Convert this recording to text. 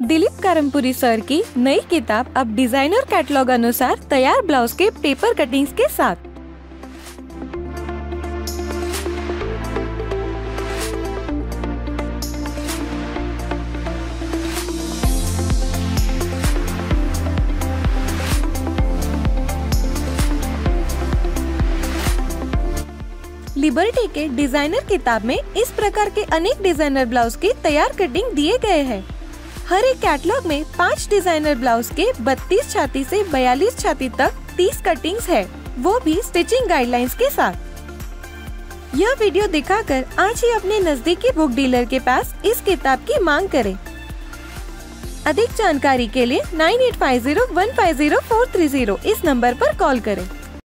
Dilip करमपुरी sir की नई किताब अब डिज़ाइनर कैटलॉग अनुसार तैयार ब्लाउज के पेपर कटिंग्स के साथ। लिबर्टी के डिज़ाइनर किताब में इस प्रकार के अनेक डिज़ाइनर ब्लाउज के तैयार कटिंग दिए गए हैं। हर एक कैटलॉग में पाँच डिज़ाइनर ब्लाउज के 32 छाती से 42 छाती तक 30 कटिंग्स है। वो भी स्टिचिंग गाइडलाइंस के साथ। यह वीडियो दिखाकर आज ही अपने नजदीकी बुक डीलर के पास इस किताब की मांग करें। अधिक जानकारी के लिए nine eight five zero one five zero four three zero इस नंबर पर कॉल करें।